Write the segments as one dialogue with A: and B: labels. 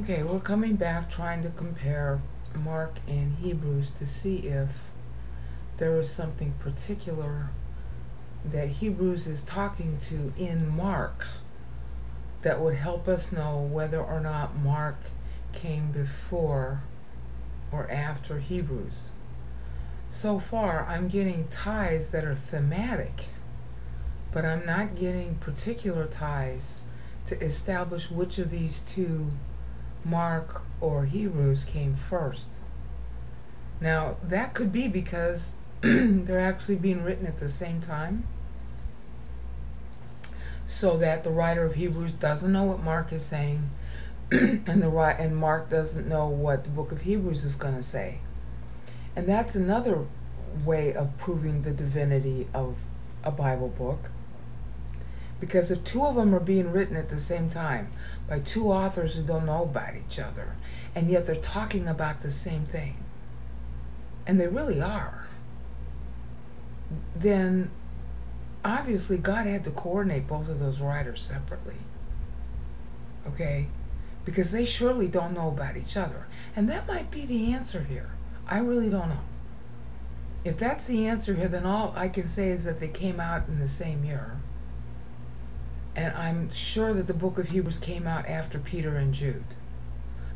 A: Okay, we're coming back trying to compare Mark and Hebrews to see if there is something particular that Hebrews is talking to in Mark that would help us know whether or not Mark came before or after Hebrews. So far, I'm getting ties that are thematic, but I'm not getting particular ties to establish which of these two Mark or Hebrews came first. Now, that could be because they're actually being written at the same time, so that the writer of Hebrews doesn't know what Mark is saying, and the and Mark doesn't know what the book of Hebrews is going to say. And that's another way of proving the divinity of a Bible book because if two of them are being written at the same time by two authors who don't know about each other, and yet they're talking about the same thing, and they really are, then obviously God had to coordinate both of those writers separately. Okay? Because they surely don't know about each other. And that might be the answer here. I really don't know. If that's the answer here, then all I can say is that they came out in the same year and I'm sure that the book of Hebrews came out after Peter and Jude.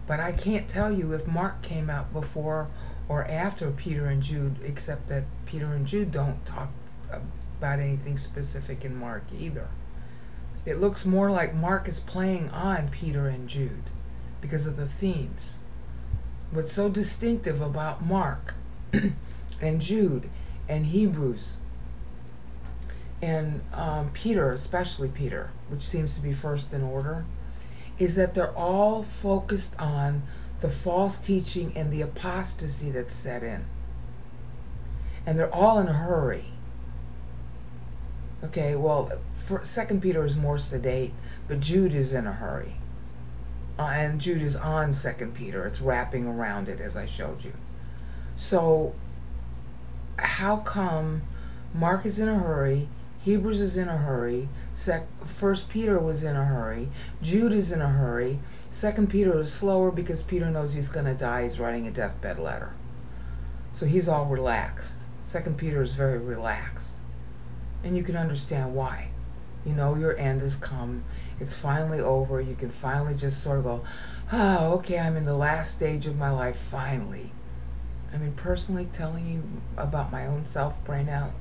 A: But I can't tell you if Mark came out before or after Peter and Jude, except that Peter and Jude don't talk about anything specific in Mark either. It looks more like Mark is playing on Peter and Jude because of the themes. What's so distinctive about Mark and Jude and Hebrews and um, Peter, especially Peter, which seems to be first in order, is that they're all focused on the false teaching and the apostasy that's set in. And they're all in a hurry. Okay, well, Second Peter is more sedate, but Jude is in a hurry. Uh, and Jude is on Second Peter. It's wrapping around it, as I showed you. So, how come Mark is in a hurry Hebrews is in a hurry. First Peter was in a hurry. Jude is in a hurry. Second Peter is slower because Peter knows he's going to die. He's writing a deathbed letter. So he's all relaxed. Second Peter is very relaxed. And you can understand why. You know your end has come. It's finally over. You can finally just sort of go, oh, okay, I'm in the last stage of my life, finally. I mean, personally telling you about my own self right out,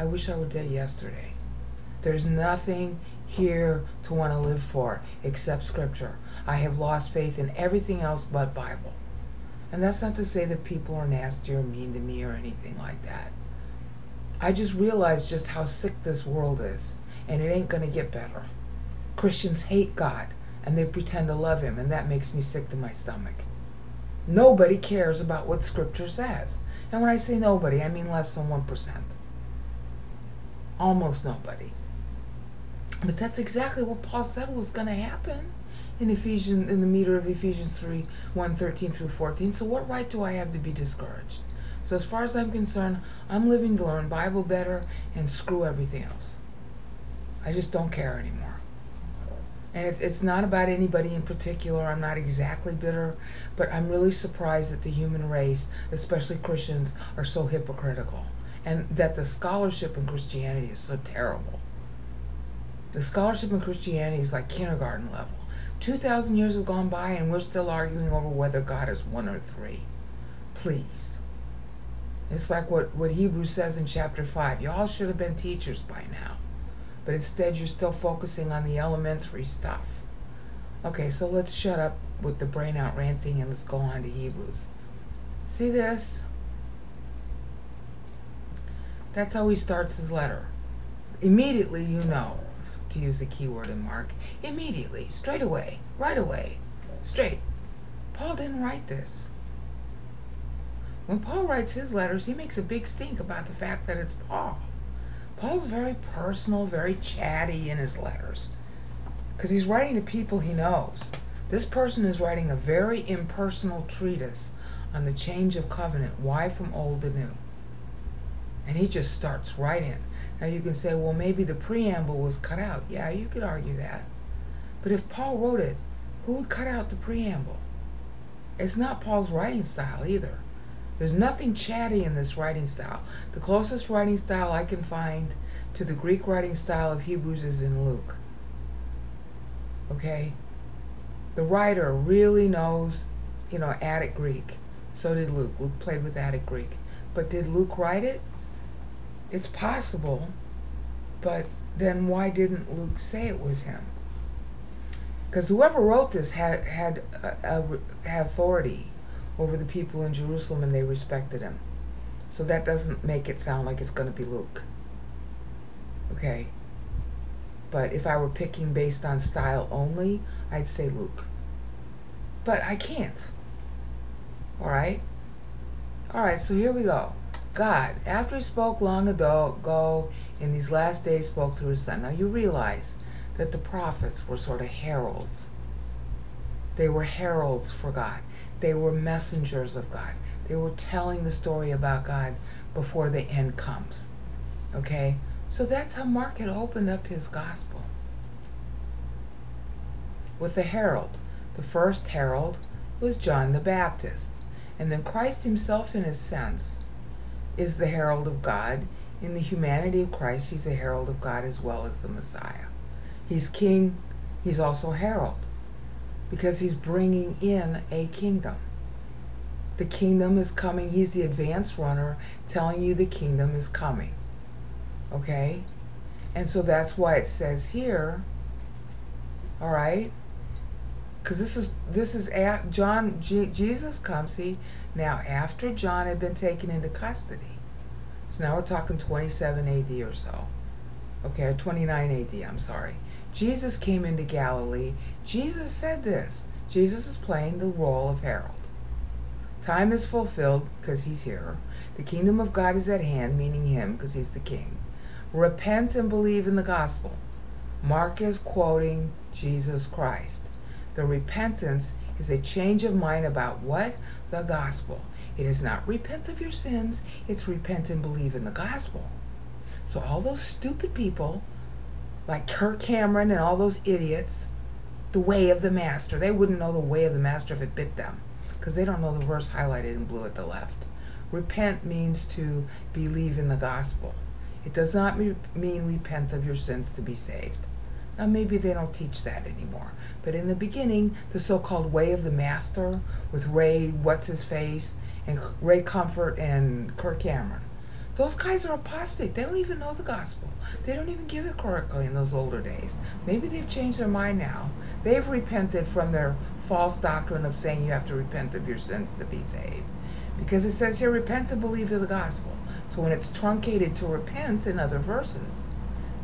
A: I wish I were dead yesterday. There's nothing here to want to live for except Scripture. I have lost faith in everything else but Bible. And that's not to say that people are nasty or mean to me or anything like that. I just realize just how sick this world is, and it ain't going to get better. Christians hate God, and they pretend to love Him, and that makes me sick to my stomach. Nobody cares about what Scripture says. And when I say nobody, I mean less than 1% almost nobody. But that's exactly what Paul said was going to happen in Ephesians in the meter of Ephesians 3, 1, 13 through 14. So what right do I have to be discouraged? So as far as I'm concerned, I'm living to learn Bible better and screw everything else. I just don't care anymore. And it, it's not about anybody in particular. I'm not exactly bitter, but I'm really surprised that the human race, especially Christians, are so hypocritical and that the scholarship in Christianity is so terrible. The scholarship in Christianity is like kindergarten level. 2,000 years have gone by and we're still arguing over whether God is one or three. Please. It's like what, what Hebrews says in chapter 5. Y'all should have been teachers by now. But instead, you're still focusing on the elementary stuff. Okay, so let's shut up with the brain out ranting and let's go on to Hebrews. See this? That's how he starts his letter. Immediately, you know, to use a keyword in Mark, immediately, straight away, right away, straight. Paul didn't write this. When Paul writes his letters, he makes a big stink about the fact that it's Paul. Paul's very personal, very chatty in his letters because he's writing to people he knows. This person is writing a very impersonal treatise on the change of covenant, why from old to new and he just starts right in. Now you can say, well, maybe the preamble was cut out. Yeah, you could argue that. But if Paul wrote it who would cut out the preamble? It's not Paul's writing style either. There's nothing chatty in this writing style. The closest writing style I can find to the Greek writing style of Hebrews is in Luke. Okay? The writer really knows, you know, Attic Greek. So did Luke. Luke played with Attic Greek. But did Luke write it? It's possible, but then why didn't Luke say it was him? Because whoever wrote this had had had authority over the people in Jerusalem and they respected him. So that doesn't make it sound like it's going to be Luke. Okay. But if I were picking based on style only, I'd say Luke. But I can't. All right? All right, so here we go. God, after he spoke long ago, go in these last days spoke through his son. Now you realize that the prophets were sort of heralds. They were heralds for God. They were messengers of God. They were telling the story about God before the end comes. Okay? So that's how Mark had opened up his gospel. With the herald. The first herald was John the Baptist. And then Christ himself, in a sense, is the herald of God. In the humanity of Christ, he's a herald of God as well as the Messiah. He's king, he's also herald because he's bringing in a kingdom. The kingdom is coming. He's the advance runner telling you the kingdom is coming. Okay? And so that's why it says here, all right? Because this is this is at John G, Jesus comes. See now after John had been taken into custody. So now we're talking 27 A.D. or so. Okay, 29 A.D. I'm sorry. Jesus came into Galilee. Jesus said this. Jesus is playing the role of herald. Time is fulfilled because he's here. The kingdom of God is at hand, meaning him because he's the king. Repent and believe in the gospel. Mark is quoting Jesus Christ. The repentance is a change of mind about what? The gospel. It is not repent of your sins, it's repent and believe in the gospel. So all those stupid people like Kirk Cameron and all those idiots, the way of the master. They wouldn't know the way of the master if it bit them because they don't know the verse highlighted in blue at the left. Repent means to believe in the gospel. It does not mean repent of your sins to be saved. Now, maybe they don't teach that anymore. But in the beginning, the so called way of the master with Ray, what's his face, and Ray Comfort and Kirk Cameron, those guys are apostate. They don't even know the gospel. They don't even give it correctly in those older days. Maybe they've changed their mind now. They've repented from their false doctrine of saying you have to repent of your sins to be saved. Because it says here, repent and believe in the gospel. So when it's truncated to repent in other verses,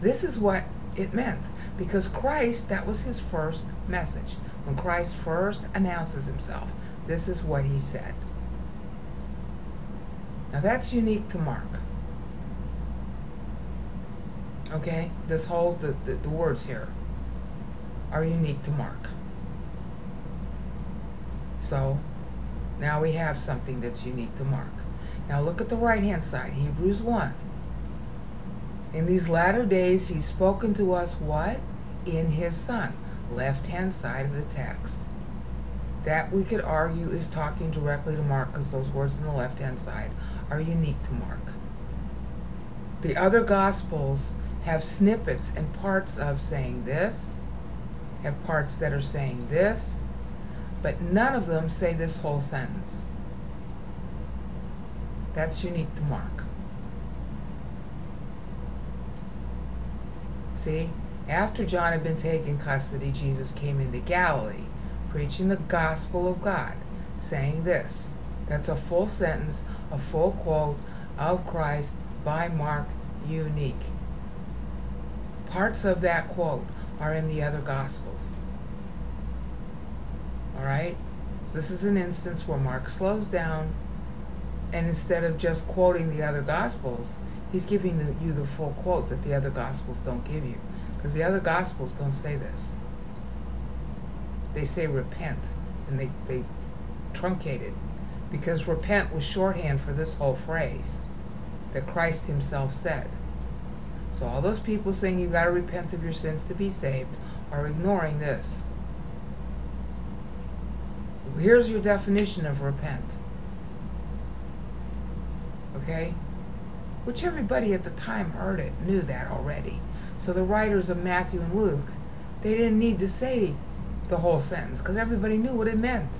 A: this is what it meant. Because Christ, that was his first message. When Christ first announces himself, this is what he said. Now that's unique to Mark. Okay? This whole, the, the, the words here are unique to Mark. So, now we have something that's unique to Mark. Now look at the right hand side, Hebrews 1. In these latter days, he's spoken to us what? In his Son, left hand side of the text. That we could argue is talking directly to Mark because those words on the left hand side are unique to Mark. The other Gospels have snippets and parts of saying this, have parts that are saying this, but none of them say this whole sentence. That's unique to Mark. See, after John had been taken custody, Jesus came into Galilee, preaching the gospel of God, saying this. That's a full sentence, a full quote of Christ by Mark, unique. Parts of that quote are in the other Gospels. All right? So this is an instance where Mark slows down, and instead of just quoting the other Gospels, he's giving the, you the full quote that the other Gospels don't give you. Because the other Gospels don't say this. They say repent, and they, they truncate it because repent was shorthand for this whole phrase that Christ himself said. So all those people saying you got to repent of your sins to be saved are ignoring this. Here's your definition of repent. Okay? Which everybody at the time heard it, knew that already. So the writers of Matthew and Luke, they didn't need to say the whole sentence because everybody knew what it meant.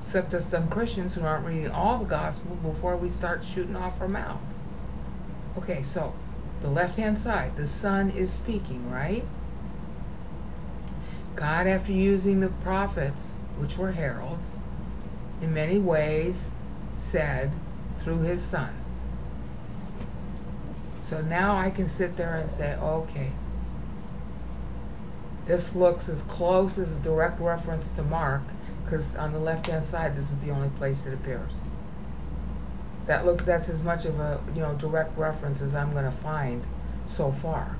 A: Except us dumb Christians who aren't reading all the gospel before we start shooting off our mouth. Okay, so the left hand side, the Son is speaking, right? God, after using the prophets, which were heralds, in many ways said through his Son. So now I can sit there and say, okay, this looks as close as a direct reference to Mark, because on the left-hand side, this is the only place it appears. That look, that's as much of a you know direct reference as I'm going to find so far.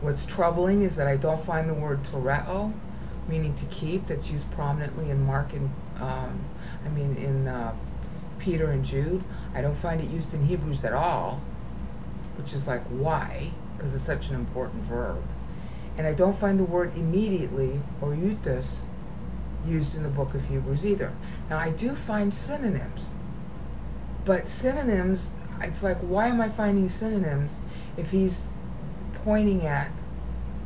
A: What's troubling is that I don't find the word tereo, meaning to keep, that's used prominently in Mark and um, I mean in uh, Peter and Jude. I don't find it used in Hebrews at all, which is like why, because it's such an important verb. And I don't find the word immediately or eutos used in the book of Hebrews either. Now I do find synonyms, but synonyms, it's like, why am I finding synonyms if he's pointing at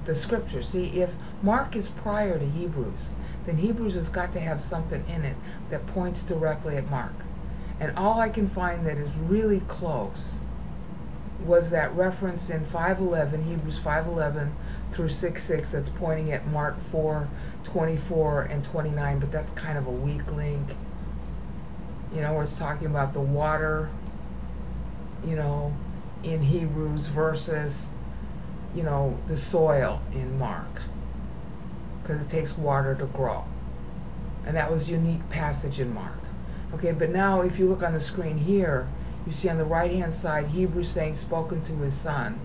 A: the scripture? See, if Mark is prior to Hebrews, then Hebrews has got to have something in it that points directly at Mark. And all I can find that is really close was that reference in 511, Hebrews 511 through 6 6, that's pointing at Mark 4 24 and 29, but that's kind of a weak link. You know, it's talking about the water, you know, in Hebrews versus, you know, the soil in Mark. Because it takes water to grow. And that was unique passage in Mark. Okay, but now if you look on the screen here, you see on the right hand side Hebrews saying spoken to his son.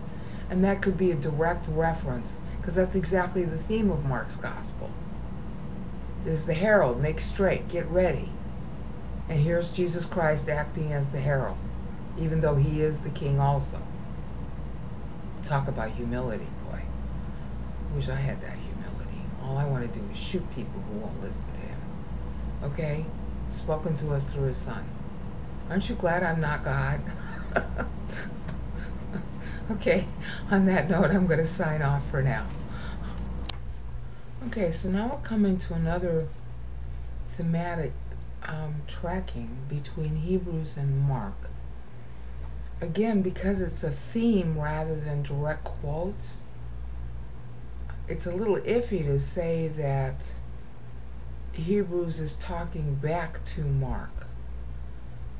A: And that could be a direct reference because that's exactly the theme of Mark's gospel. Is the herald, make straight, get ready. And here's Jesus Christ acting as the herald, even though he is the king also. Talk about humility, boy. Wish I had that humility. All I want to do is shoot people who won't listen to him. Okay? Spoken to us through his son. Aren't you glad I'm not God? okay, on that note, I'm going to sign off for now. Okay, so now we're coming to another thematic um, tracking between Hebrews and Mark. Again, because it's a theme rather than direct quotes, it's a little iffy to say that Hebrews is talking back to Mark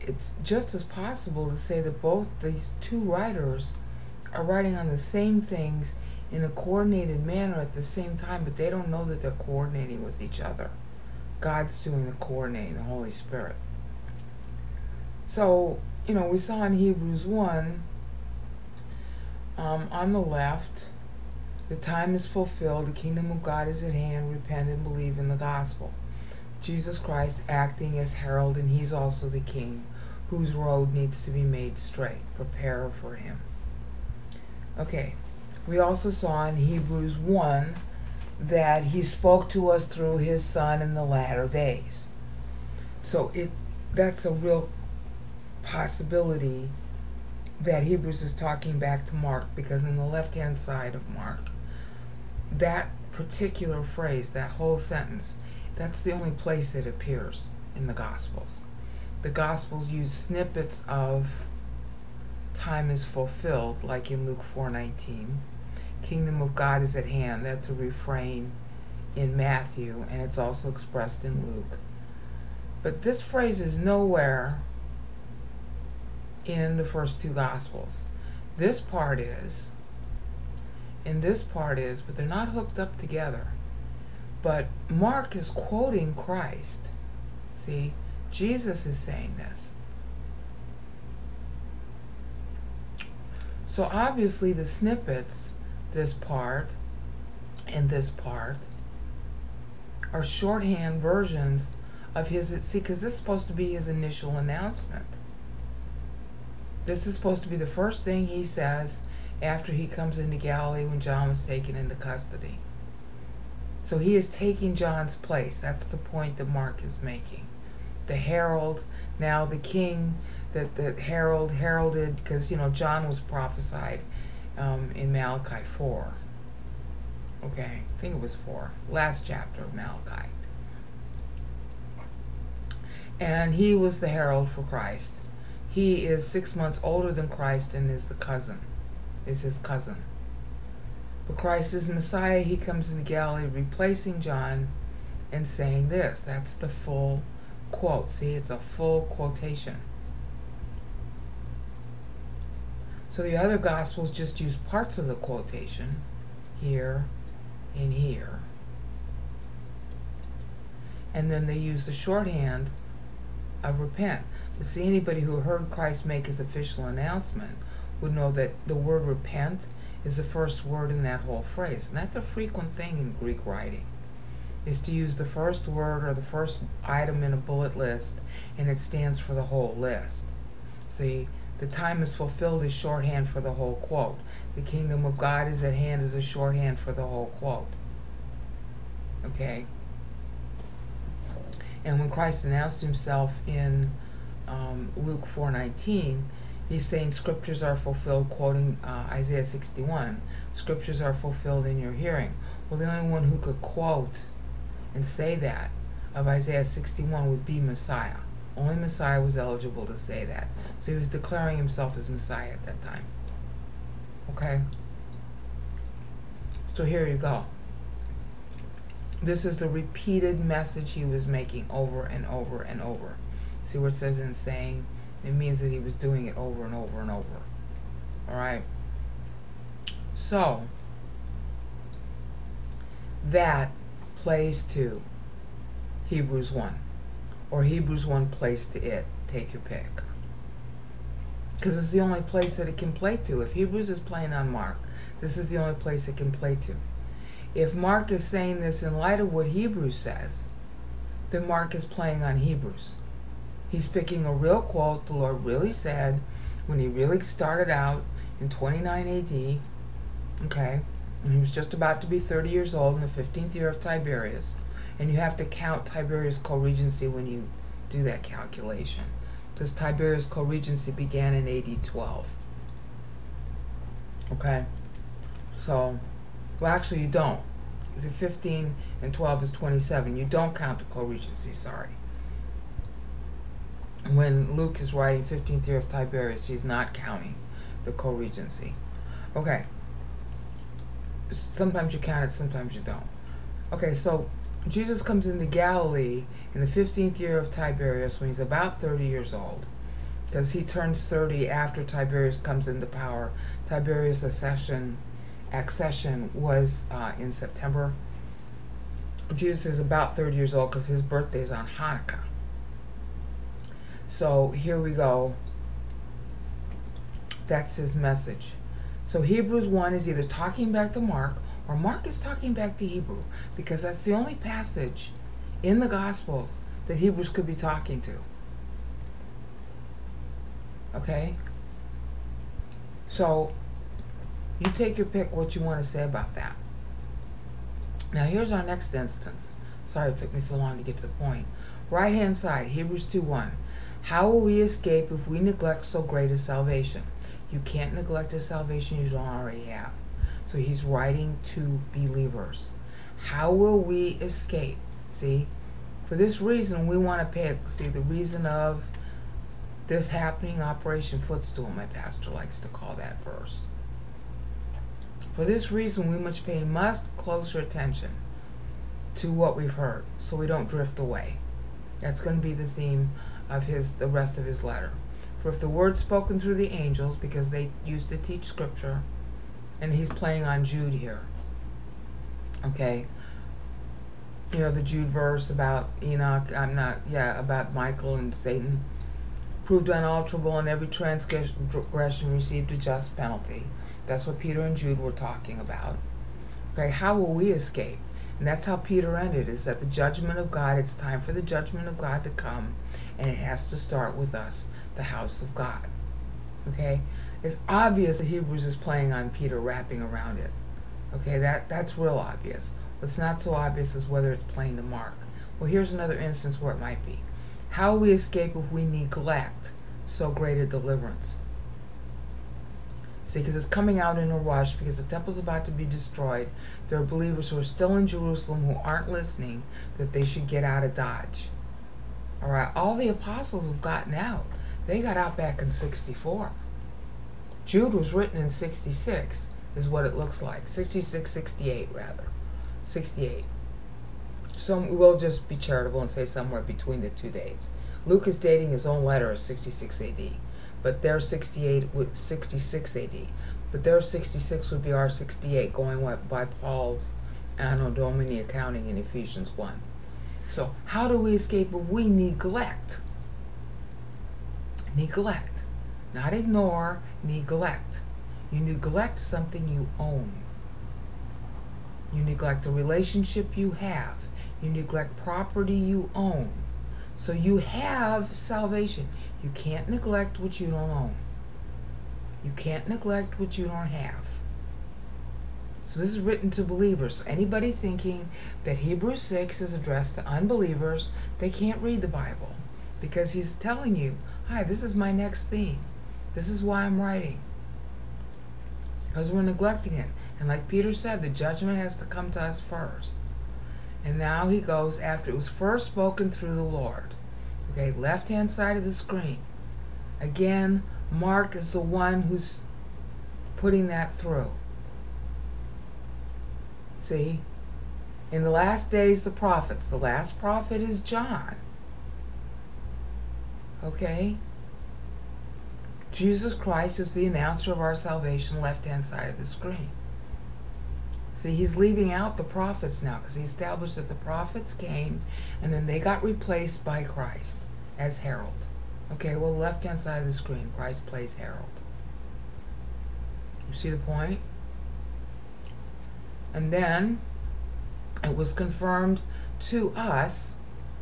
A: it's just as possible to say that both these two writers are writing on the same things in a coordinated manner at the same time, but they don't know that they're coordinating with each other. God's doing the coordinating, the Holy Spirit. So, you know, we saw in Hebrews 1 um, on the left, the time is fulfilled, the kingdom of God is at hand, repent and believe in the gospel. Jesus Christ acting as herald, and he's also the king whose road needs to be made straight. Prepare for him. Okay, we also saw in Hebrews 1 that he spoke to us through his son in the latter days. So it that's a real possibility that Hebrews is talking back to Mark because in the left hand side of Mark, that particular phrase, that whole sentence, that's the only place it appears in the Gospels the Gospels use snippets of time is fulfilled, like in Luke 4:19. Kingdom of God is at hand. That's a refrain in Matthew, and it's also expressed in Luke. But this phrase is nowhere in the first two Gospels. This part is, and this part is, but they're not hooked up together. But Mark is quoting Christ. See? Jesus is saying this. So obviously the snippets, this part and this part, are shorthand versions of his, see, because this is supposed to be his initial announcement. This is supposed to be the first thing he says after he comes into Galilee when John was taken into custody. So he is taking John's place. That's the point that Mark is making. The herald, now the king, that the herald heralded, because you know John was prophesied um, in Malachi 4. Okay, I think it was 4. Last chapter of Malachi. And he was the herald for Christ. He is six months older than Christ and is the cousin, is his cousin. But Christ is Messiah. He comes into Galilee replacing John and saying this. That's the full quote. See, it's a full quotation. So the other Gospels just use parts of the quotation here and here. And then they use the shorthand of repent. But see, anybody who heard Christ make his official announcement would know that the word repent is the first word in that whole phrase. And that's a frequent thing in Greek writing, is to use the first word or the first item in a bullet list, and it stands for the whole list. See, the time is fulfilled is shorthand for the whole quote. The kingdom of God is at hand is a shorthand for the whole quote. Okay? And when Christ announced himself in um, Luke 4:19, he's saying scriptures are fulfilled, quoting uh, Isaiah 61. Scriptures are fulfilled in your hearing. Well, the only one who could quote and say that of Isaiah 61 would be Messiah. Only Messiah was eligible to say that. So he was declaring himself as Messiah at that time. Okay? So here you go. This is the repeated message he was making over and over and over. See what it says in saying? It means that he was doing it over and over and over. All right? So, that plays to Hebrews 1. Or Hebrews 1 plays to it. Take your pick. Because it's the only place that it can play to. If Hebrews is playing on Mark, this is the only place it can play to. If Mark is saying this in light of what Hebrews says, then Mark is playing on Hebrews. He's picking a real quote the Lord really said when he really started out in 29 AD. Okay, he was just about to be 30 years old in the 15th year of Tiberius. And you have to count Tiberius' co-regency when you do that calculation. Because Tiberius' co-regency began in AD 12. Okay, so, well actually you don't. Is it 15 and 12 is 27. You don't count the co-regency, sorry when Luke is writing 15th year of Tiberius, he's not counting the co-regency. Okay. Sometimes you count it, sometimes you don't. Okay, so Jesus comes into Galilee in the 15th year of Tiberius when he's about 30 years old. Because he turns 30 after Tiberius comes into power. Tiberius' accession, accession was uh, in September. Jesus is about 30 years old because his birthday is on Hanukkah. So here we go. That's his message. So Hebrews 1 is either talking back to Mark or Mark is talking back to Hebrew because that's the only passage in the Gospels that Hebrews could be talking to. Okay? So you take your pick what you want to say about that. Now here's our next instance. Sorry it took me so long to get to the point. Right hand side, Hebrews 2 1. How will we escape if we neglect so great a salvation? You can't neglect a salvation you don't already have. So he's writing to believers. How will we escape? See, for this reason, we want to pick, see, the reason of this happening, Operation Footstool, my pastor likes to call that verse. For this reason, we must pay much closer attention to what we've heard so we don't drift away. That's going to be the theme of his the rest of his letter. For if the word spoken through the angels, because they used to teach scripture, and he's playing on Jude here. Okay. You know the Jude verse about Enoch, I'm not yeah, about Michael and Satan proved unalterable and every transgression received a just penalty. That's what Peter and Jude were talking about. Okay, how will we escape? And that's how Peter ended, is that the judgment of God, it's time for the judgment of God to come, and it has to start with us, the house of God. Okay? It's obvious that Hebrews is playing on Peter wrapping around it. Okay, that that's real obvious. it's not so obvious as whether it's playing to Mark. Well, here's another instance where it might be. How we escape if we neglect so great a deliverance? See, because it's coming out in a rush because the temple's about to be destroyed. There are believers who are still in Jerusalem who aren't listening that they should get out of Dodge. All right, all the apostles have gotten out. They got out back in 64. Jude was written in 66, is what it looks like. 66, 68, rather. 68. So we'll just be charitable and say somewhere between the two dates. Luke is dating his own letter as 66 AD but their 68 would 66 AD. But their 66 would be our 68, going by Paul's Anno Domini accounting in Ephesians 1. So how do we escape if we neglect? Neglect. Not ignore, neglect. You neglect something you own. You neglect a relationship you have. You neglect property you own. So you have salvation. You can't neglect what you don't own. You can't neglect what you don't have. So this is written to believers. So anybody thinking that Hebrews 6 is addressed to unbelievers, they can't read the Bible because he's telling you, hi, this is my next theme. This is why I'm writing. Because we're neglecting it. And like Peter said, the judgment has to come to us first. And now he goes after it was first spoken through the Lord. Okay, left hand side of the screen. Again, Mark is the one who's putting that through. See? In the last days, the prophets. The last prophet is John. Okay? Jesus Christ is the announcer of our salvation, left hand side of the screen. See, he's leaving out the prophets now because he established that the prophets came and then they got replaced by Christ as Herald. Okay, well, left hand side of the screen, Christ plays Herald. You see the point? And then it was confirmed to us,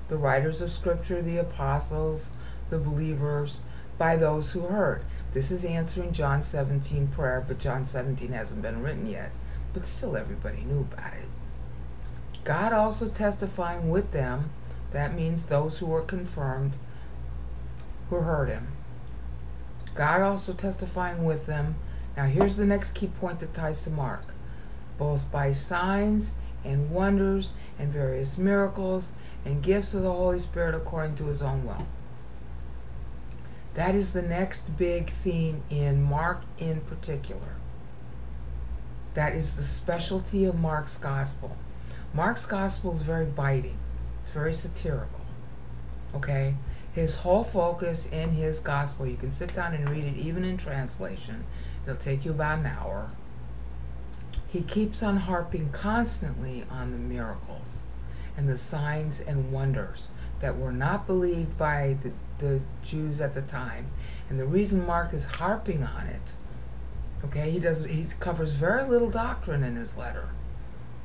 A: the writers of Scripture, the apostles, the believers, by those who heard. This is answering John 17 prayer, but John 17 hasn't been written yet. But still, everybody knew about it. God also testifying with them that means those who were confirmed who heard him. God also testifying with them. Now, here's the next key point that ties to Mark both by signs and wonders and various miracles and gifts of the Holy Spirit according to his own will. That is the next big theme in Mark in particular. That is the specialty of Mark's gospel. Mark's gospel is very biting. It's very satirical. Okay? His whole focus in his gospel, you can sit down and read it even in translation. It'll take you about an hour. He keeps on harping constantly on the miracles and the signs and wonders that were not believed by the, the Jews at the time. And the reason Mark is harping on it, okay, he does he covers very little doctrine in his letter.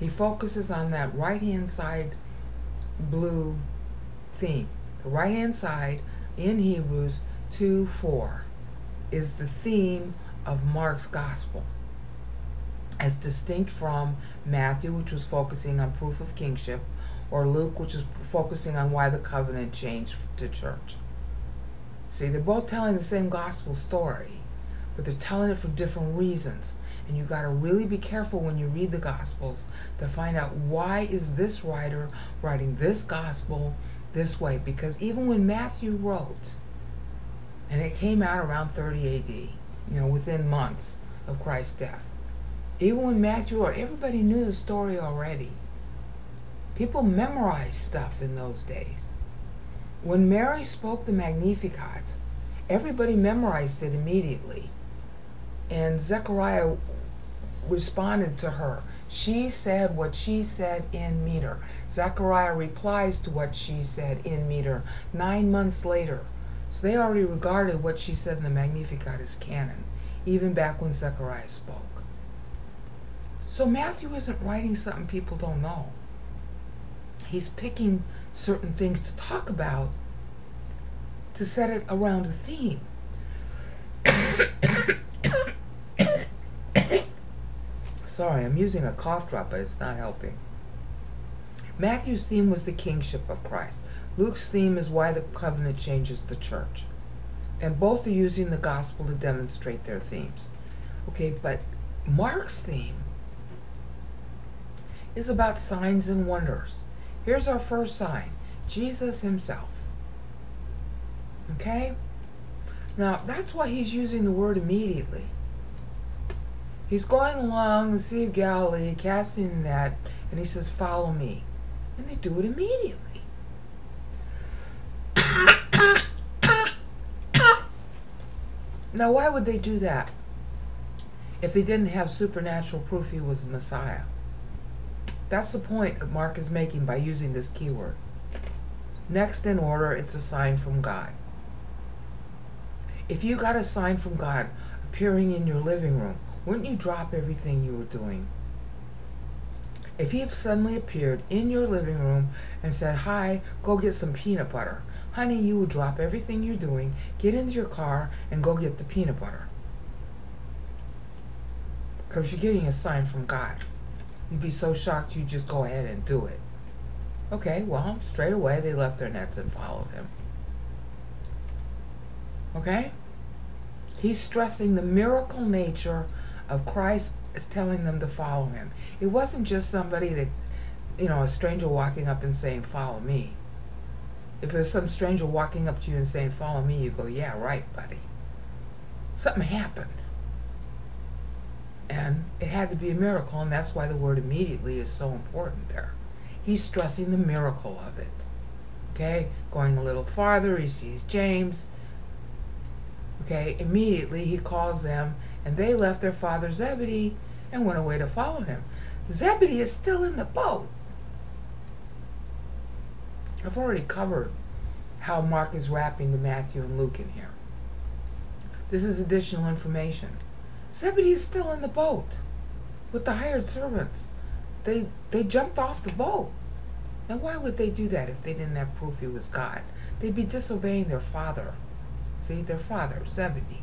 A: He focuses on that right hand side blue theme. The right hand side in Hebrews 2 4 is the theme of Mark's gospel, as distinct from Matthew, which was focusing on proof of kingship, or Luke, which is focusing on why the covenant changed to church. See, they're both telling the same gospel story, but they're telling it for different reasons. And you got to really be careful when you read the Gospels to find out why is this writer writing this gospel this way. Because even when Matthew wrote, and it came out around 30 AD, you know, within months of Christ's death. Even when Matthew wrote, everybody knew the story already. People memorized stuff in those days. When Mary spoke the Magnificat, everybody memorized it immediately. And Zechariah responded to her. She said what she said in meter. Zechariah replies to what she said in meter nine months later. So they already regarded what she said in the Magnificat as canon, even back when Zechariah spoke. So Matthew isn't writing something people don't know. He's picking certain things to talk about to set it around a theme. Sorry, I'm using a cough drop, but it's not helping. Matthew's theme was the kingship of Christ. Luke's theme is why the covenant changes the church. And both are using the gospel to demonstrate their themes. Okay, but Mark's theme is about signs and wonders. Here's our first sign Jesus himself. Okay? Now, that's why he's using the word immediately. He's going along the Sea of Galilee, casting a net, and he says, Follow me. And they do it immediately. now, why would they do that if they didn't have supernatural proof he was the Messiah? That's the point Mark is making by using this keyword. Next in order, it's a sign from God. If you got a sign from God appearing in your living room, wouldn't you drop everything you were doing? If he suddenly appeared in your living room and said, Hi, go get some peanut butter, honey, you would drop everything you're doing, get into your car, and go get the peanut butter. Because you're getting a sign from God. You'd be so shocked you'd just go ahead and do it. Okay, well, straight away they left their nets and followed him. Okay? He's stressing the miracle nature of Christ is telling them to follow him. It wasn't just somebody that, you know, a stranger walking up and saying, Follow me. If there's some stranger walking up to you and saying, Follow me, you go, Yeah, right, buddy. Something happened. And it had to be a miracle, and that's why the word immediately is so important there. He's stressing the miracle of it. Okay, going a little farther, he sees James. Okay, immediately he calls them and they left their father Zebedee and went away to follow him. Zebedee is still in the boat. I've already covered how Mark is wrapping the Matthew and Luke in here. This is additional information. Zebedee is still in the boat with the hired servants. They they jumped off the boat. Now why would they do that if they didn't have proof he was God? They'd be disobeying their father. See, their father, Zebedee.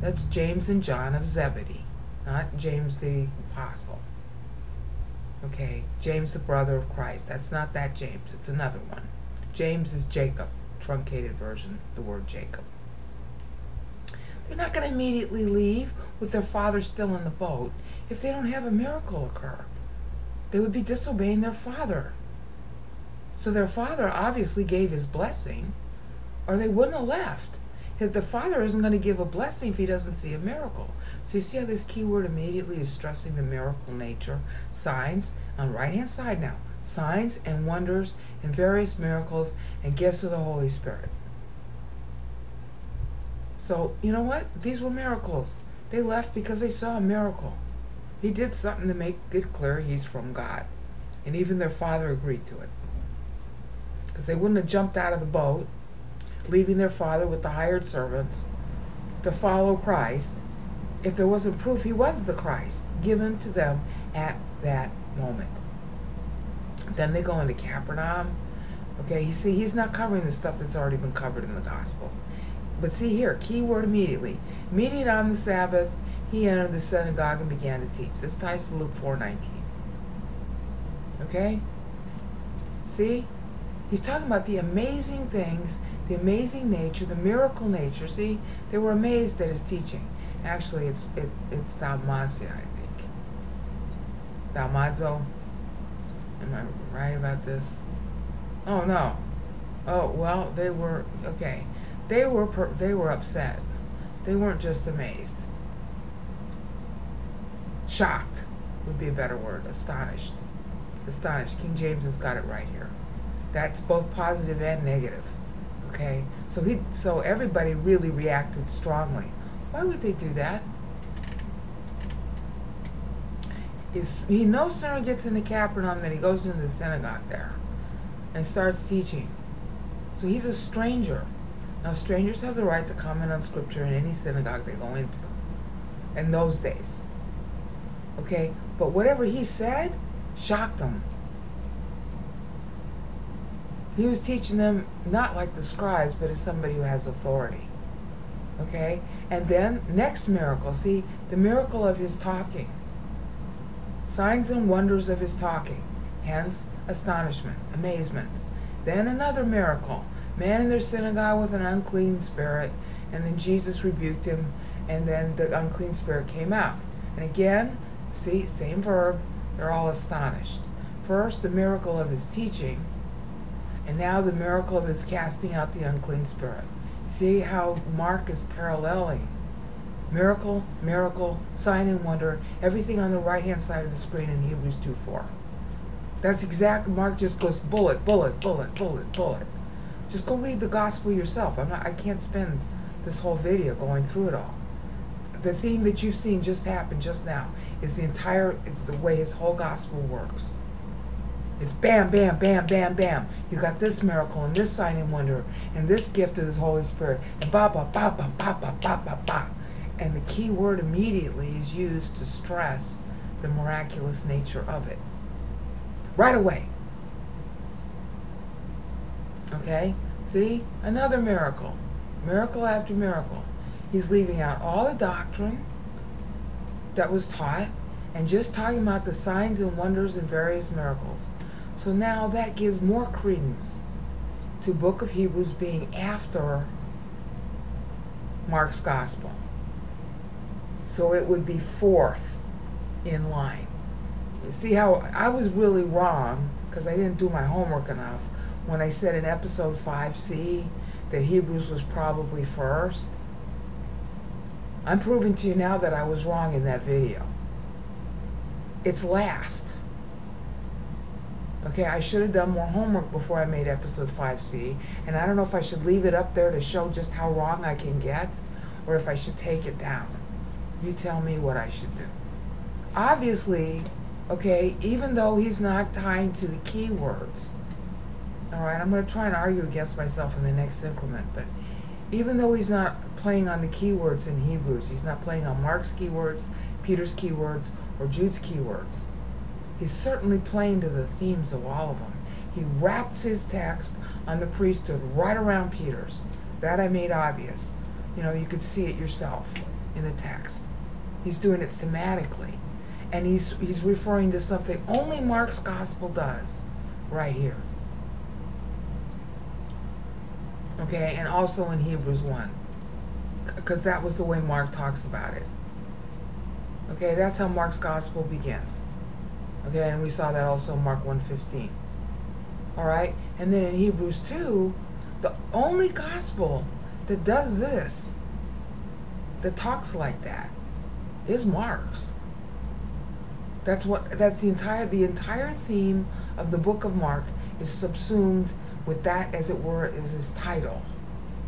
A: That's James and John of Zebedee, not James the apostle. Okay, James the brother of Christ. That's not that James, it's another one. James is Jacob, truncated version, the word Jacob. They're not going to immediately leave with their father still in the boat if they don't have a miracle occur. They would be disobeying their father. So their father obviously gave his blessing, or they wouldn't have left the father isn't going to give a blessing if he doesn't see a miracle. So you see how this keyword immediately is stressing the miracle nature. Signs on the right hand side now. Signs and wonders and various miracles and gifts of the Holy Spirit. So, you know what? These were miracles. They left because they saw a miracle. He did something to make it clear he's from God. And even their father agreed to it. Because they wouldn't have jumped out of the boat leaving their father with the hired servants to follow Christ if there wasn't proof he was the Christ given to them at that moment. Then they go into Capernaum. Okay, you see, he's not covering the stuff that's already been covered in the Gospels. But see here, key word immediately. Immediate on the Sabbath, he entered the synagogue and began to teach. This ties to Luke 4.19. Okay? See? He's talking about the amazing things the amazing nature, the miracle nature. See, they were amazed at his teaching. Actually, it's it, it's Thaumasia, I think. Thaumazo. Am I right about this? Oh no. Oh well, they were okay. They were they were upset. They weren't just amazed. Shocked would be a better word. Astonished. Astonished. King James has got it right here. That's both positive and negative. Okay, so he, so everybody really reacted strongly. Why would they do that? Is he no sooner gets into Capernaum than he goes into the synagogue there and starts teaching. So he's a stranger. Now strangers have the right to comment on scripture in any synagogue they go into in those days. Okay, but whatever he said shocked them. He was teaching them not like the scribes, but as somebody who has authority. Okay? And then, next miracle, see, the miracle of his talking. Signs and wonders of his talking. hence astonishment, amazement. Then another miracle. Man in their synagogue with an unclean spirit, and then Jesus rebuked him, and then the unclean spirit came out. And again, see, same verb, they're all astonished. First, the miracle of his teaching, and now the miracle of his casting out the unclean spirit. See how Mark is paralleling miracle, miracle, sign and wonder, everything on the right hand side of the screen in Hebrews 2 4. That's exact. Mark just goes bullet, bullet, bullet, bullet, bullet. Just go read the gospel yourself. I'm not. I can't spend this whole video going through it all. The theme that you've seen just happen just now is the entire. It's the way his whole gospel works. It's bam, bam, bam, bam, bam. You got this miracle and this sign and wonder and this gift of the Holy Spirit and ba ba ba ba ba ba ba ba ba. And the key word immediately is used to stress the miraculous nature of it right away. Okay? See? Another miracle. Miracle after miracle. He's leaving out all the doctrine that was taught and just talking about the signs and wonders and various miracles. So now that gives more credence to book of Hebrews being after Mark's gospel. So it would be fourth in line see how I was really wrong because I didn't do my homework enough when I said in episode 5C that Hebrews was probably first. I'm proving to you now that I was wrong in that video. It's last. Okay, I should have done more homework before I made episode 5C, and I don't know if I should leave it up there to show just how wrong I can get, or if I should take it down. You tell me what I should do. Obviously, okay, even though he's not tying to the keywords. All right, I'm going to try and argue against myself in the next increment, but even though he's not playing on the keywords in Hebrews, he's not playing on Mark's keywords, Peter's keywords, or Jude's keywords. He's certainly playing to the themes of all of them. He wraps his text on the priesthood right around Peter's. That I made obvious. You know, you could see it yourself in the text. He's doing it thematically and he's he's referring to something only Mark's gospel does right here. Okay, and also in Hebrews 1 because that was the way Mark talks about it. Okay, that's how Mark's gospel begins. Okay, and we saw that also in Mark 1:15. All right? And then in Hebrews 2, the only gospel that does this that talks like that is Mark's. That's what that's the entire the entire theme of the book of Mark is subsumed with that as it were is his title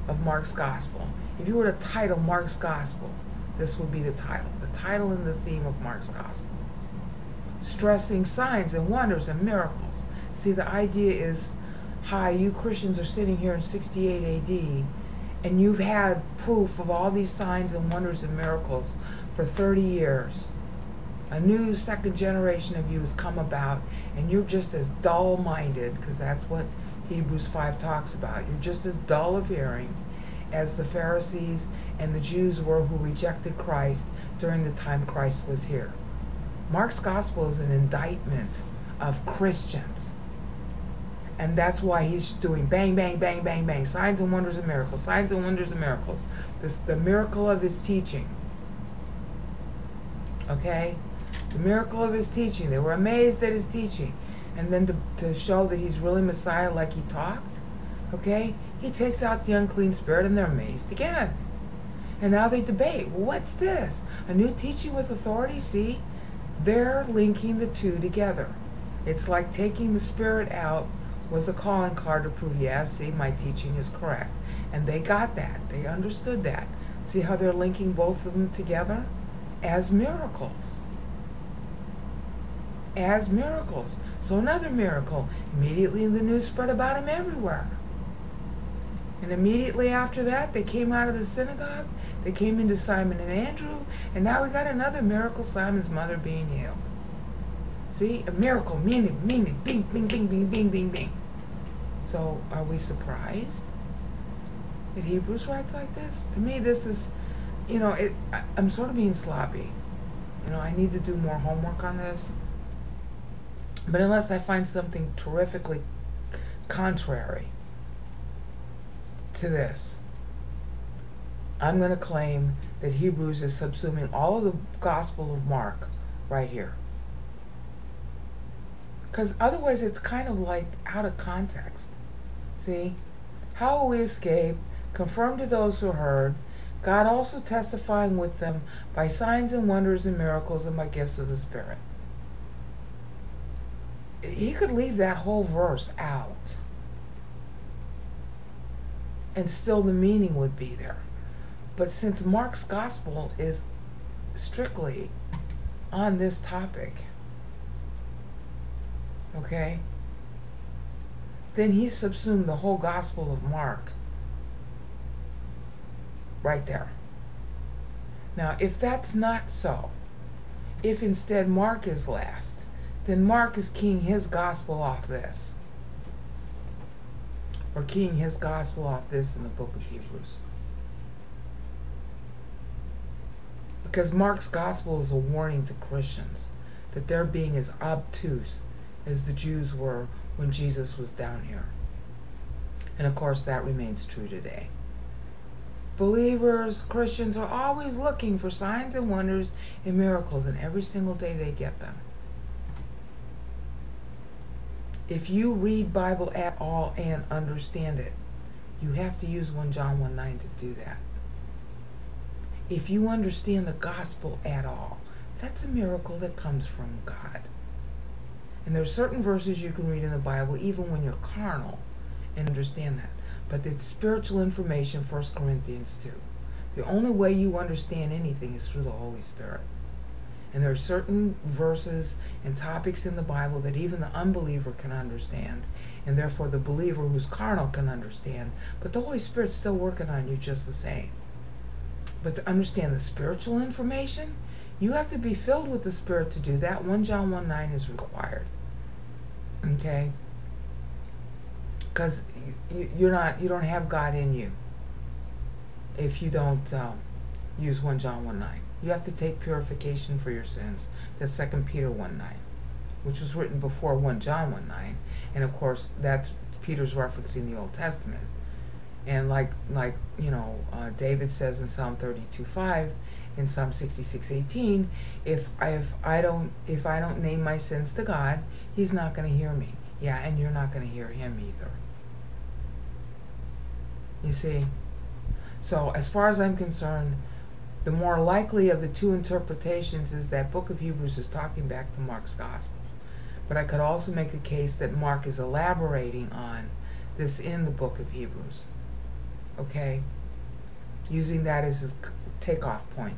A: of Mark's gospel. If you were to title Mark's gospel, this would be the title. The title and the theme of Mark's gospel. Stressing signs and wonders and miracles. See the idea is hi, you Christians are sitting here in 68 AD and you've had proof of all these signs and wonders and miracles for 30 years a new second generation of you has come about, and you're just as dull minded, because that's what Hebrews 5 talks about. You're just as dull of hearing as the Pharisees and the Jews were who rejected Christ during the time Christ was here. Mark's gospel is an indictment of Christians. And that's why he's doing bang, bang, bang, bang, bang, signs and wonders and miracles, signs and wonders and miracles. This the miracle of his teaching. Okay? the miracle of his teaching. They were amazed at his teaching. And then to, to show that he's really Messiah like he talked, okay, he takes out the unclean spirit and they're amazed again. And now they debate, well, what's this? A new teaching with authority? See, they're linking the two together. It's like taking the spirit out was a calling card to prove, yeah, see, my teaching is correct. And they got that. They understood that. See how they're linking both of them together? As miracles as miracles. So another miracle. Immediately the news spread about him everywhere. And immediately after that, they came out of the synagogue. They came into Simon and Andrew. And now we got another miracle, Simon's mother being healed. See, a miracle, meaning, meaning, bing, bing, bing, bing, bing, bing, bing. So are we surprised that Hebrews writes like this? To me, this is, you know, it, I, I'm sort of being sloppy. You know, I need to do more homework on this But unless I find something terrifically contrary to this, I'm going to claim that Hebrews is subsuming all of the Gospel of Mark right here. Because otherwise, it's kind of like out of context. See? How will we escape? Confirmed to those who heard. God also testifying with them by signs and wonders and miracles and by gifts of the Spirit. He could leave that whole verse out. And still the meaning would be there. But since Mark's gospel is strictly on this topic, okay, then he subsumed the whole gospel of Mark right there. Now, if that's not so, if instead Mark is last, then Mark is keying his gospel off this. Or keying his gospel off this in the book of Hebrews. Because Mark's gospel is a warning to Christians that they're being as obtuse as the Jews were when Jesus was down here. And of course, that remains true today. Believers, Christians are always looking for signs and wonders and miracles, and every single day they get them. If you read Bible at all and understand it, you have to use 1 John 1 9 to do that if you understand the gospel at all, that's a miracle that comes from God. And there are certain verses you can read in the Bible even when you're carnal and understand that. But it's spiritual information, 1 Corinthians 2. The only way you understand anything is through the Holy Spirit. And there are certain verses and topics in the Bible that even the unbeliever can understand. And therefore the believer who's carnal can understand. But the Holy Spirit's still working on you just the same. But to understand the spiritual information, you have to be filled with the Spirit to do that. 1 John 1 9 is required. Okay? Because you're not, you don't have God in you if you don't um, use 1 John 1 9. You have to take purification for your sins. That's 2 Peter 1 9, which was written before 1 John 1 9. And of course, that's Peter's referencing the Old Testament. And like like you know, uh, David says in Psalm 32 5, in Psalm 66:18, if I if I don't if I don't name my sins to God, He's not going to hear me. Yeah, and you're not going to hear Him either. You see. So as far as I'm concerned, the more likely of the two interpretations is that Book of Hebrews is talking back to Mark's Gospel. But I could also make a case that Mark is elaborating on this in the Book of Hebrews okay? Using that as his takeoff point.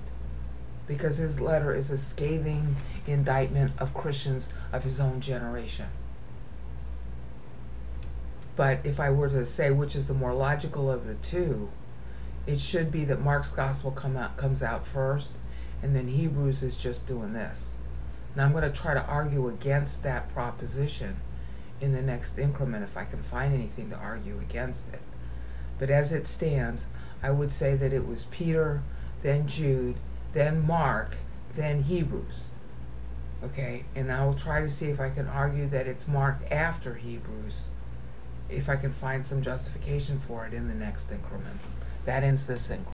A: Because his letter is a scathing indictment of Christians of his own generation. But if I were to say which is the more logical of the two, it should be that Mark's gospel come out, comes out first, and then Hebrews is just doing this. Now I'm going to try to argue against that proposition in the next increment if I can find anything to argue against it. But as it stands, I would say that it was Peter, then Jude, then Mark, then Hebrews. Okay, and I will try to see if I can argue that it's Mark after Hebrews, if I can find some justification for it in the next increment. That ends this increment.